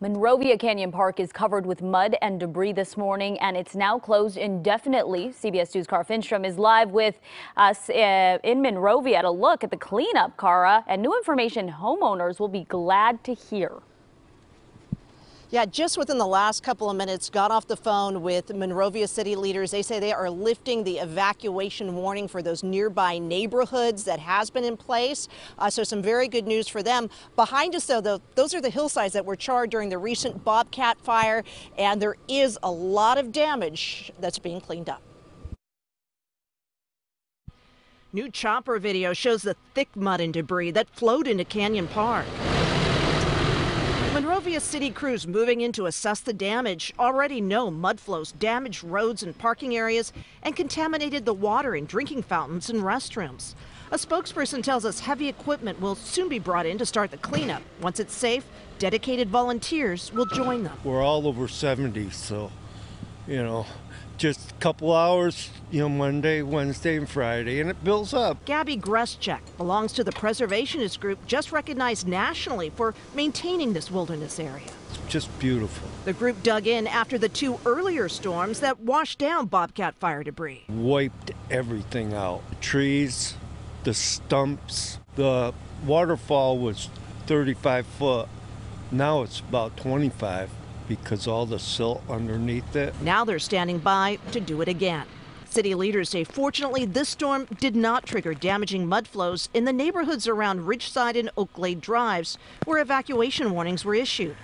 Monrovia Canyon Park is covered with mud and debris this morning, and it's now closed indefinitely. CBS News' Kara Finnstrom is live with us uh, in Monrovia to look at the cleanup, Kara, and new information homeowners will be glad to hear. Yeah, just within the last couple of minutes, got off the phone with Monrovia city leaders. They say they are lifting the evacuation warning for those nearby neighborhoods that has been in place. Uh, so some very good news for them. Behind us, though, though, those are the hillsides that were charred during the recent Bobcat fire, and there is a lot of damage that's being cleaned up. New chopper video shows the thick mud and debris that flowed into Canyon Park. Monrovia city crews moving in to assess the damage already know mud flows damaged roads and parking areas and contaminated the water in drinking fountains and restrooms. A spokesperson tells us heavy equipment will soon be brought in to start the cleanup. Once it's safe, dedicated volunteers will join them. We're all over 70, so, you know, just a couple hours, you know, Monday, Wednesday, and Friday, and it builds up. Gabby Greschek belongs to the preservationist group just recognized nationally for maintaining this wilderness area. It's just beautiful. The group dug in after the two earlier storms that washed down Bobcat fire debris. Wiped everything out. The trees, the stumps, the waterfall was 35 foot. Now it's about 25 because all the silt underneath it. Now they're standing by to do it again. City leaders say fortunately this storm did not trigger damaging mud flows in the neighborhoods around Ridgeside and Oakglade drives where evacuation warnings were issued.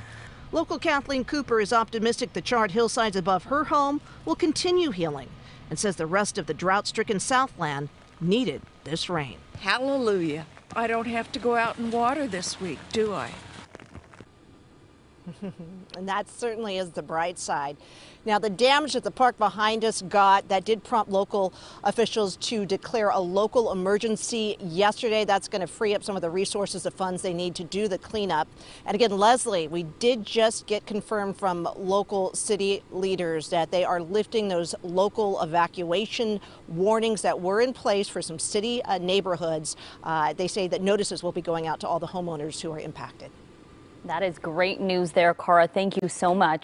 Local Kathleen Cooper is optimistic the charred hillsides above her home will continue healing and says the rest of the drought-stricken Southland needed this rain. Hallelujah. I don't have to go out and water this week, do I? and that certainly is the bright side. Now, the damage that the park behind us got, that did prompt local officials to declare a local emergency yesterday. That's going to free up some of the resources, the funds they need to do the cleanup. And again, Leslie, we did just get confirmed from local city leaders that they are lifting those local evacuation warnings that were in place for some city uh, neighborhoods. Uh, they say that notices will be going out to all the homeowners who are impacted. That is great news there, Kara. Thank you so much.